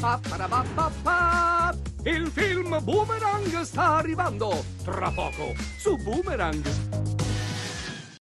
pa, para, pa, pa, pa. Il film Boomerang sta arrivando. Tra poco, su Boomerang.